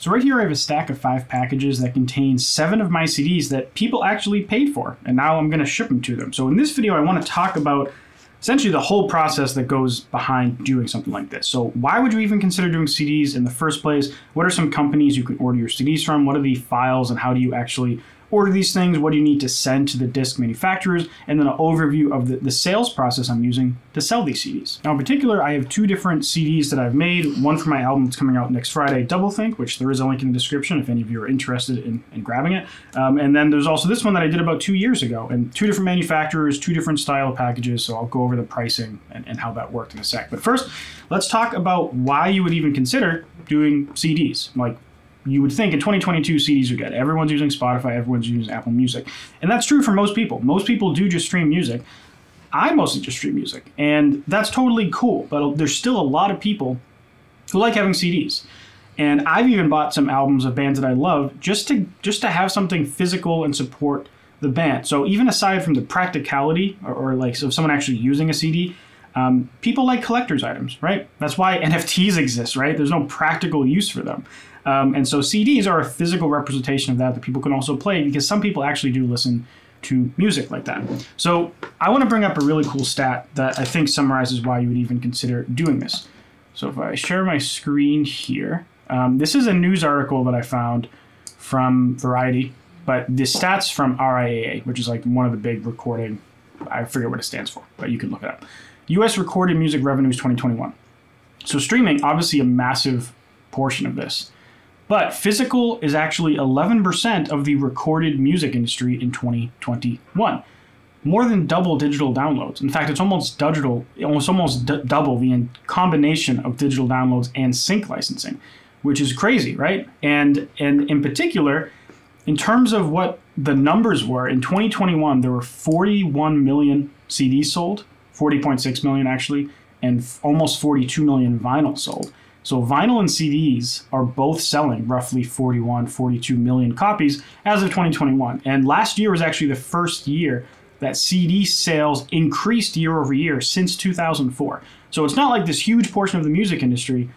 So right here I have a stack of five packages that contain seven of my CDs that people actually paid for, and now I'm going to ship them to them. So in this video I want to talk about essentially the whole process that goes behind doing something like this. So why would you even consider doing CDs in the first place? What are some companies you can order your CDs from? What are the files and how do you actually order these things, what do you need to send to the disc manufacturers, and then an overview of the, the sales process I'm using to sell these CDs. Now, in particular, I have two different CDs that I've made. One for my album that's coming out next Friday, Doublethink, which there is a link in the description if any of you are interested in, in grabbing it. Um, and then there's also this one that I did about two years ago, and two different manufacturers, two different style packages. So I'll go over the pricing and, and how that worked in a sec. But first, let's talk about why you would even consider doing CDs. Like, you would think in 2022 CDs are dead. Everyone's using Spotify, everyone's using Apple Music. And that's true for most people. Most people do just stream music. I mostly just stream music, and that's totally cool. But there's still a lot of people who like having CDs. And I've even bought some albums of bands that I love just to just to have something physical and support the band. So even aside from the practicality or, or like so someone actually using a CD, um, people like collector's items, right? That's why NFTs exist, right? There's no practical use for them. Um, and so CDs are a physical representation of that that people can also play because some people actually do listen to music like that. So I want to bring up a really cool stat that I think summarizes why you would even consider doing this. So if I share my screen here, um, this is a news article that I found from Variety, but the stats from RIAA, which is like one of the big recording, I forget what it stands for, but you can look it up. U.S. recorded music revenues 2021. So streaming, obviously a massive portion of this. But physical is actually 11% of the recorded music industry in 2021. More than double digital downloads. In fact, it's almost digital, almost almost d- double the combination of digital downloads and sync licensing, which is crazy, right? And and in particular, in terms of what the numbers were in 2021, there were 41 million CDs sold, 40.6 million actually, and f- almost 42 million vinyl sold. So vinyl and CDs are both selling roughly 41, 42 million copies as of 2021. And last year was actually the first year that CD sales increased year over year since 2004. So it's not like this huge portion of the music industry,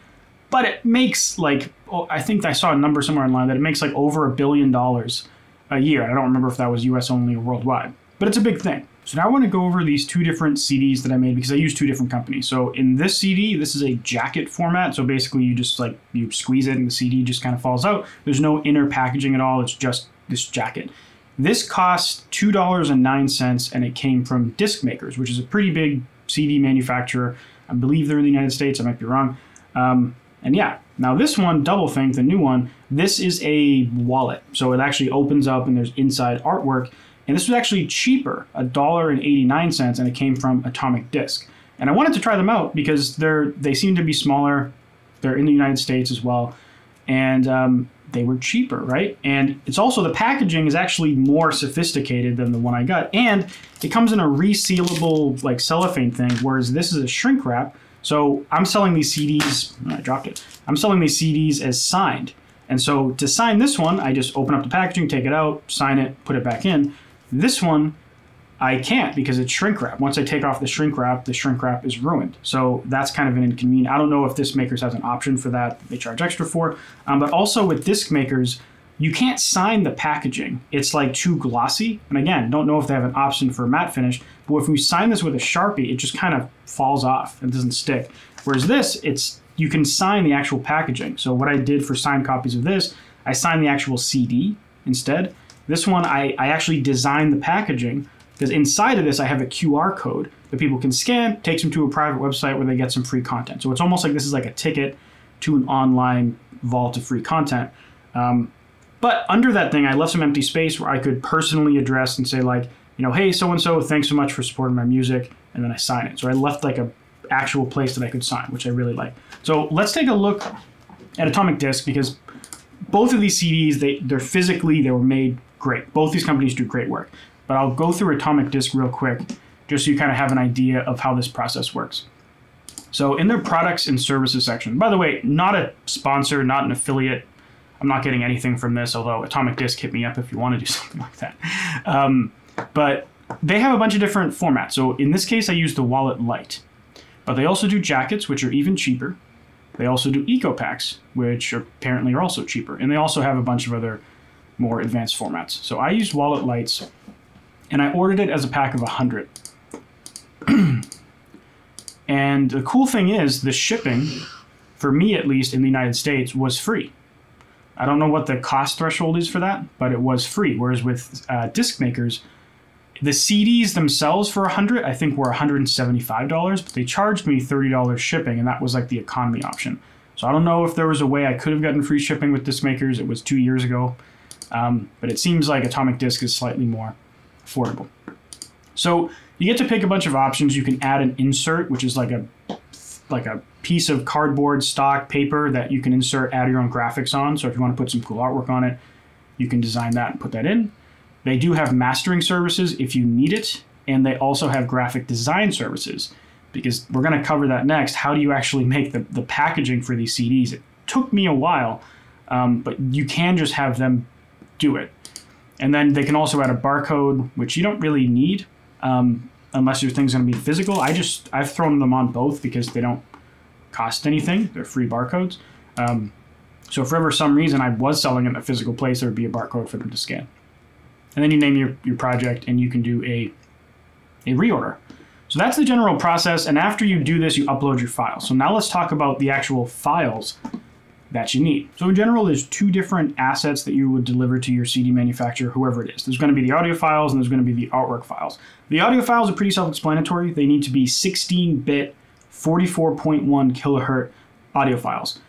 but it makes like, oh, I think I saw a number somewhere online that it makes like over a billion dollars a year. I don't remember if that was US only or worldwide, but it's a big thing. So now I want to go over these two different CDs that I made because I use two different companies. So in this CD, this is a jacket format. So basically you just like, you squeeze it and the CD just kind of falls out. There's no inner packaging at all. It's just this jacket. This cost $2.09 and it came from Disc Makers, which is a pretty big CD manufacturer. I believe they're in the United States. I might be wrong. Um, and yeah, now this one, Doublethink, the new one, this is a wallet. So it actually opens up and there's inside artwork. And this was actually cheaper, $1.89, and it came from Atomic Disc. And I wanted to try them out because they're they seem to be smaller. They're in the United States as well, and um, they were cheaper, right? And it's also the packaging is actually more sophisticated than the one I got, and it comes in a resealable like cellophane thing, whereas this is a shrink wrap. So I'm selling these CDs. I dropped it. I'm selling these CDs as signed, and so to sign this one, I just open up the packaging, take it out, sign it, put it back in. This one, I can't because it's shrink wrap. Once I take off the shrink wrap, the shrink wrap is ruined. So that's kind of an inconvenience. I don't know if Disc Makers has an option for that they charge extra for. Um, but also with Disc Makers, you can't sign the packaging. It's like too glossy. And again, don't know if they have an option for matte finish. But if you sign this with a Sharpie, it just kind of falls off. It doesn't stick. Whereas this, it's you can sign the actual packaging. So what I did for signed copies of this, I signed the actual CD instead. This one, I, I actually designed the packaging because inside of this, I have a QR code that people can scan, takes them to a private website where they get some free content. So it's almost like this is like a ticket to an online vault of free content. Um, but under that thing, I left some empty space where I could personally address and say like, you know, hey, so and so, thanks so much for supporting my music, and then I sign it. So I left like a actual place that I could sign, which I really like. So let's take a look at Atomic Disc because both of these CDs, they they're physically they were made great. Both these companies do great work. But I'll go through Atomic Disc real quick just so you kind of have an idea of how this process works. So in their products and services section, by the way, not a sponsor, not an affiliate. I'm not getting anything from this, although Atomic Disc hit me up if you want to do something like that. Um, but they have a bunch of different formats. So in this case, I use the Wallet Lite. But they also do jackets, which are even cheaper. They also do eco packs, which apparently are also cheaper. And they also have a bunch of other more advanced formats. So I used Wallet Lites and I ordered it as a pack of 100. and the cool thing is, the shipping, for me at least in the United States, was free. I don't know what the cost threshold is for that, but it was free. Whereas with uh, disc makers, the CDs themselves for 100, I think were $175, but they charged me $30 shipping, and that was like the economy option. So I don't know if there was a way I could have gotten free shipping with disc makers. It was two years ago. Um, but it seems like Atomic Disc is slightly more affordable. So you get to pick a bunch of options. You can add an insert, which is like a like a piece of cardboard stock paper that you can insert, add your own graphics on. So if you want to put some cool artwork on it, you can design that and put that in. They do have mastering services if you need it, and they also have graphic design services because we're going to cover that next. How do you actually make the, the packaging for these CDs? It took me a while, um, but you can just have them do it. And then they can also add a barcode, which you don't really need um, unless your thing's going to be physical. I just I've thrown them on both because they don't cost anything. They're free barcodes. Um, so if for some reason I was selling it in a physical place, there would be a barcode for them to scan. And then you name your, your project and you can do a, a reorder. So that's the general process. And after you do this, you upload your files. So now let's talk about the actual files that you need. So in general, there's two different assets that you would deliver to your CD manufacturer, whoever it is. There's going to be the audio files and there's going to be the artwork files. The audio files are pretty self-explanatory. They need to be 16-bit, 44.1 kilohertz audio files.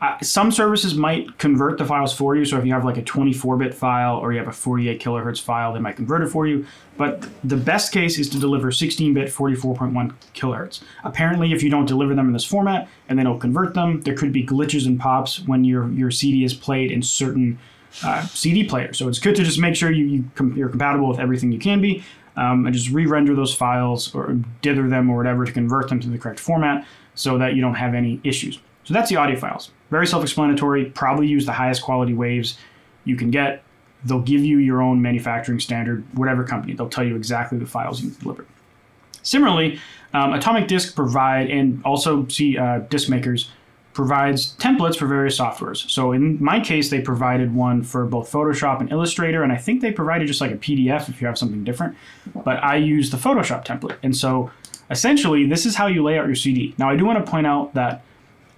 Uh, some services might convert the files for you. So if you have like a 24-bit file or you have a 48 kilohertz file, they might convert it for you. But the best case is to deliver 16-bit 44.1 kilohertz. Apparently, if you don't deliver them in this format and they don't convert them, there could be glitches and pops when your your CD is played in certain uh, CD players. So it's good to just make sure you, you com- you're compatible with everything you can be. Um, and just re-render those files or dither them or whatever to convert them to the correct format so that you don't have any issues. So that's the audio files. Very self-explanatory. Probably use the highest quality waves you can get. They'll give you your own manufacturing standard, whatever company. They'll tell you exactly the files you deliver. Similarly, um, Atomic Disc provide, and also see uh, disc makers, provides templates for various softwares. So in my case, they provided one for both Photoshop and Illustrator, and I think they provided just like a PDF if you have something different. But I use the Photoshop template. And so essentially, this is how you lay out your CD. Now, I do want to point out that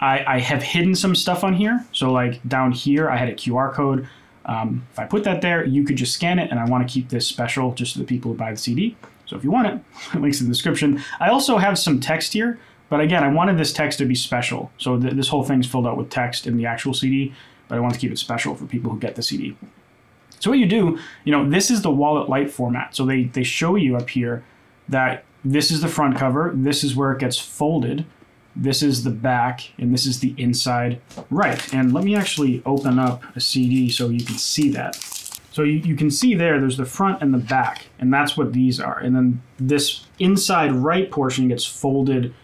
I, I have hidden some stuff on here. So like down here, I had a QR code. Um, if I put that there, you could just scan it, and I want to keep this special just to the people who buy the CD. So if you want it, links in the description. I also have some text here, but again, I wanted this text to be special. So th this whole thing's filled out with text in the actual CD, but I want to keep it special for people who get the CD. So what you do, you know, this is the wallet lite format. So they, they show you up here that this is the front cover, this is where it gets folded, this is the back, and this is the inside right. And let me actually open up a CD so you can see that. So you, you can see there, there's the front and the back, and that's what these are. And then this inside right portion gets folded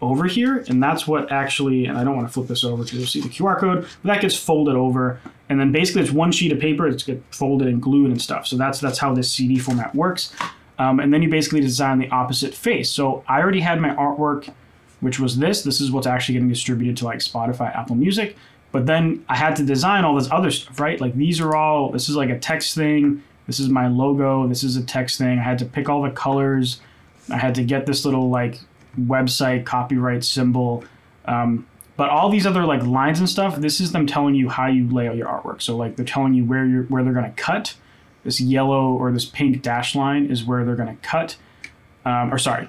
over here, and that's what actually, and I don't want to flip this over because you'll see the QR code, but that gets folded over, and then basically it's one sheet of paper, it's get folded and glued and stuff. So that's that's how this CD format works. Um, and then you basically design the opposite face. So I already had my artwork which was this. This is what's actually getting distributed to like Spotify, Apple Music. But then I had to design all this other stuff, right? Like these are all, this is like a text thing. This is my logo. This is a text thing. I had to pick all the colors. I had to get this little like website copyright symbol. Um, but all these other like lines and stuff, this is them telling you how you lay out your artwork. So like they're telling you where you're where they're gonna cut. This yellow or this pink dash line is where they're gonna cut. Um, or sorry,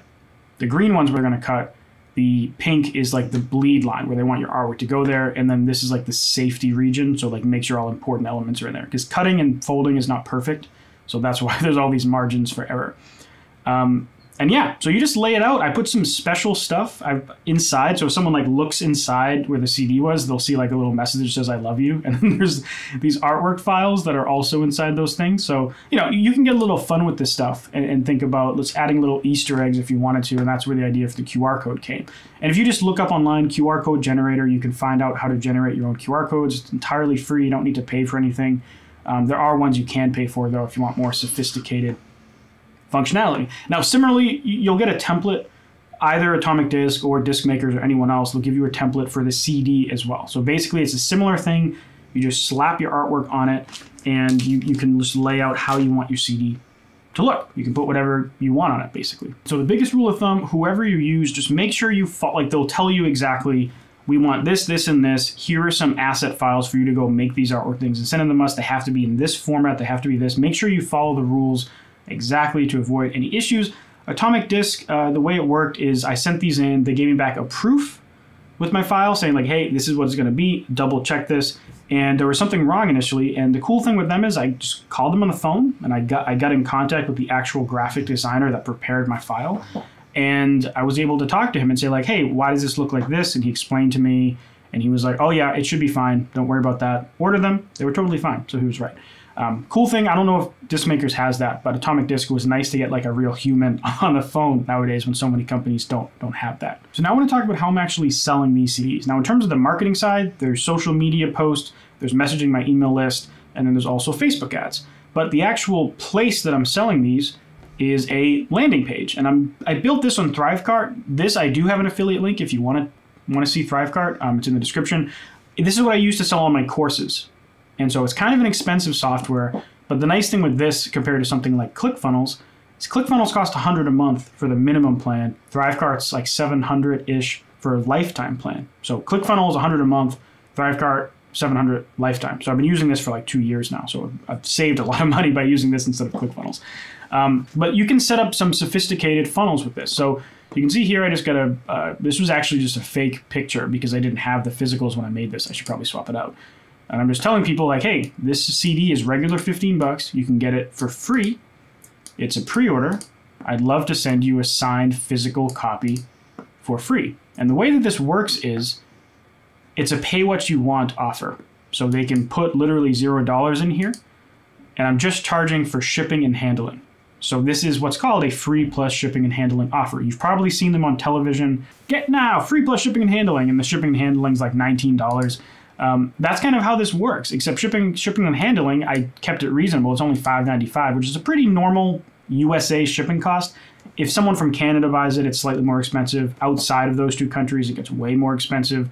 the green ones we're gonna cut. The pink is like the bleed line where they want your artwork to go there, and then this is like the safety region, so like make sure all important elements are in there. Because cutting and folding is not perfect, so that's why there's all these margins for error. Um, and yeah, so you just lay it out. I put some special stuff inside. So if someone like looks inside where the CD was, they'll see like a little message that says "I love you," and then there's these artwork files that are also inside those things. So you know you can get a little fun with this stuff and, and think about let's adding little Easter eggs if you wanted to, and that's where the idea for the QR code came. And if you just look up online QR code generator, you can find out how to generate your own QR codes. It's entirely free. You don't need to pay for anything. Um, there are ones you can pay for though if you want more sophisticated functionality. Now, similarly, you'll get a template either Atomic Disc or Disc Makers or anyone else, they'll give you a template for the CD as well. So basically, it's a similar thing. You just slap your artwork on it, and you, you can just lay out how you want your CD to look. You can put whatever you want on it, basically. So the biggest rule of thumb, whoever you use, just make sure you follow, like they'll tell you exactly we want this, this, and this. Here are some asset files for you to go make these artwork things and send them to us. They have to be in this format. They have to be this. Make sure you follow the rules exactly to avoid any issues. Atomic Disc, uh, the way it worked is I sent these in. They gave me back a proof with my file saying like, hey, this is what it's going to be. Double check this. And there was something wrong initially. And the cool thing with them is I just called them on the phone and I got I got in contact with the actual graphic designer that prepared my file and I was able to talk to him and say like, "Hey, why does this look like this?" And he explained to me, and he was like, "Oh yeah, it should be fine. Don't worry about that. Order them. They were totally fine." So he was right. Um, cool thing, I don't know if Disc Makers has that, but Atomic Disc was nice to get like a real human on the phone nowadays when so many companies don't don't have that. So now I want to talk about how I'm actually selling these CDs. Now in terms of the marketing side, there's social media posts, there's messaging my email list, and then there's also Facebook ads. But the actual place that I'm selling these is a landing page. And I'm I built this on Thrivecart. This I do have an affiliate link if you want to want to see Thrivecart. Um, it's in the description. This is what I use to sell all my courses. And so it's kind of an expensive software, but the nice thing with this compared to something like ClickFunnels is ClickFunnels cost 100 a month for the minimum plan. Thrivecart's like 700-ish for a lifetime plan. So ClickFunnels 100 a month, Thrivecart 700 lifetime. So I've been using this for like two years now. So I've saved a lot of money by using this instead of ClickFunnels. Um, but you can set up some sophisticated funnels with this. So you can see here, I just got a, uh, this was actually just a fake picture because I didn't have the physicals when I made this. I should probably swap it out. And I'm just telling people like, hey, this CD is regular 15 bucks. You can get it for free. It's a pre-order. I'd love to send you a signed physical copy for free. And the way that this works is it's a pay what you want offer. So they can put literally zero dollars in here. And I'm just charging for shipping and handling. So this is what's called a free plus shipping and handling offer. You've probably seen them on television. Get now, free plus shipping and handling, and the shipping and handling is like $19. Um, that's kind of how this works. Except shipping, shipping and handling, I kept it reasonable. It's only $5.95, which is a pretty normal USA shipping cost. If someone from Canada buys it, it's slightly more expensive. Outside of those two countries, it gets way more expensive.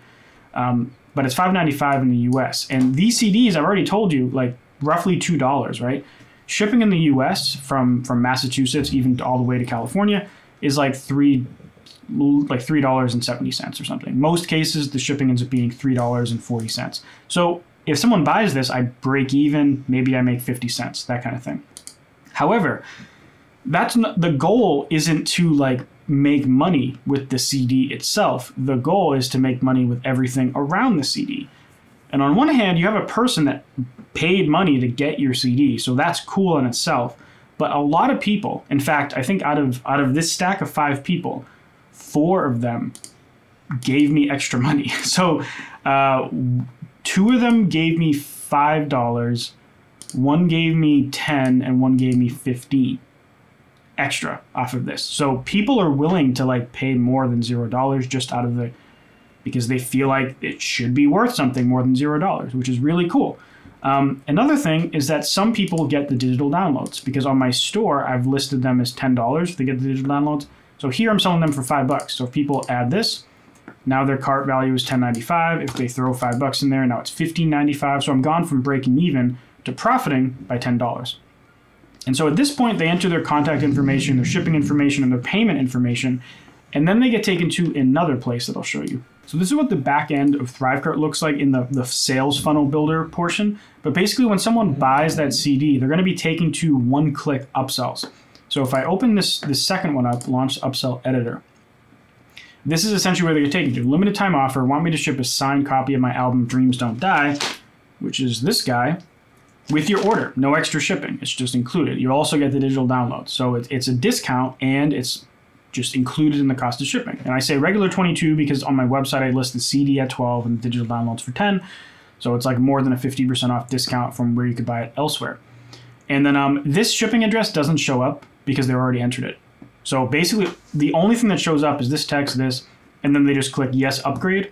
Um, but it's $5.95 in the US. And these CDs, I've already told you, like roughly $2, right? Shipping in the U.S. from from Massachusetts even all the way to California is like three like three dollars and seventy cents or something. Most cases, the shipping ends up being three dollars and forty cents. So if someone buys this, I break even. Maybe I make fifty cents, that kind of thing. However, that's not, the goal isn't to like make money with the CD itself. The goal is to make money with everything around the CD. And on one hand, you have a person that paid money to get your CD, so that's cool in itself. But a lot of people, in fact, I think out of out of this stack of five people, four of them gave me extra money. So uh, two of them gave me five dollars, one gave me ten, and one gave me fifteen extra off of this. So people are willing to like pay more than zero dollars just out of the because they feel like it should be worth something more than zero dollars, which is really cool. Um, another thing is that some people get the digital downloads because on my store I've listed them as ten dollars to get the digital downloads. So here I'm selling them for five bucks. So if people add this, now their cart value is ten ninety five. If they throw five bucks in there, now it's fifteen ninety five. So I'm gone from breaking even to profiting by ten dollars. And so at this point, they enter their contact information, their shipping information, and their payment information, and then they get taken to another place that I'll show you. So this is what the back end of Thrivecart looks like in the, the sales funnel builder portion. But basically when someone buys that CD, they're going to be taken to one-click upsells. So if I open this, this second one up, launch upsell editor, this is essentially where they're taken to. Limited time offer, want me to ship a signed copy of my album Dreams Don't Die, which is this guy, with your order. No extra shipping. It's just included. You also get the digital download. So it, it's a discount and it's just included in the cost of shipping. And I say regular 22 because on my website I list the CD at 12 and the digital downloads for 10. So it's like more than a 50% off discount from where you could buy it elsewhere. And then um, this shipping address doesn't show up because they already entered it. So basically, the only thing that shows up is this text, this, and then they just click yes, upgrade,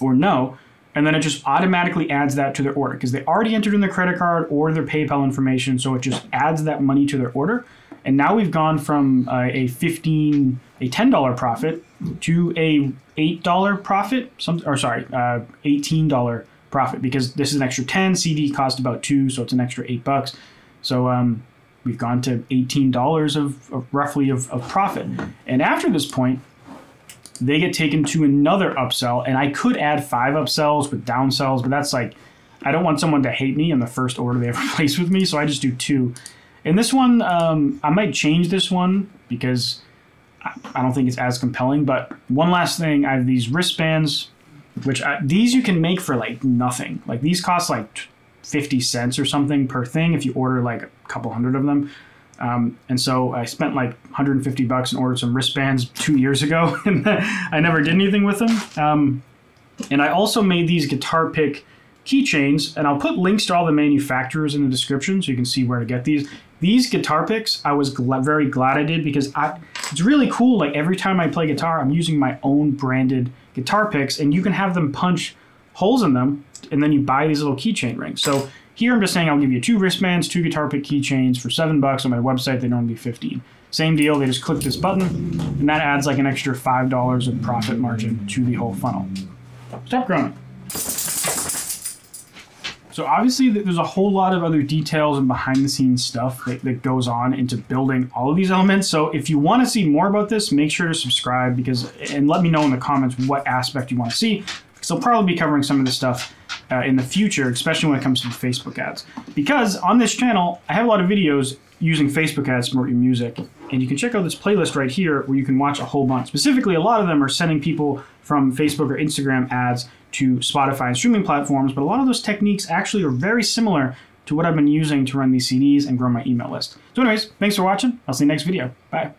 or no, and then it just automatically adds that to their order because they already entered in their credit card or their PayPal information. So it just adds that money to their order. And now we've gone from uh, a 15, a $10 profit to a $8 profit, some, or sorry, uh, $18 profit because this is an extra 10. CD cost about two, so it's an extra eight bucks. So um, we've gone to $18 of, of roughly of, of profit. And after this point, they get taken to another upsell, and I could add five upsells with downsells, but that's like I don't want someone to hate me in the first order they ever place with me, so I just do two. And this one, um, I might change this one because I don't think it's as compelling. But one last thing, I have these wristbands, which I, these you can make for like nothing. Like these cost like 50 cents or something per thing if you order like a couple hundred of them. Um, and so I spent like 150 bucks and ordered some wristbands two years ago, and I never did anything with them. Um, and I also made these guitar pick keychains, and I'll put links to all the manufacturers in the description so you can see where to get these. These guitar picks, I was gl- very glad I did because I, it's really cool. Like every time I play guitar, I'm using my own branded guitar picks, and you can have them punch holes in them, and then you buy these little keychain rings. So here I'm just saying I'll give you two wristbands, two guitar pick keychains for seven bucks on my website. They normally be 15. Same deal, they just click this button, and that adds like an extra $5 of profit margin to the whole funnel. Stop growing. So obviously, there's a whole lot of other details and behind the scenes stuff that, that goes on into building all of these elements. So if you want to see more about this, make sure to subscribe because and let me know in the comments what aspect you want to see. Because I'll probably be covering some of this stuff uh, in the future, especially when it comes to Facebook ads. Because on this channel, I have a lot of videos using Facebook ads to promote your music. And you can check out this playlist right here where you can watch a whole bunch. Specifically, a lot of them are sending people from Facebook or Instagram ads to Spotify and streaming platforms, but a lot of those techniques actually are very similar to what I've been using to run these CDs and grow my email list. So anyways, thanks for watching. I'll see you next video. Bye.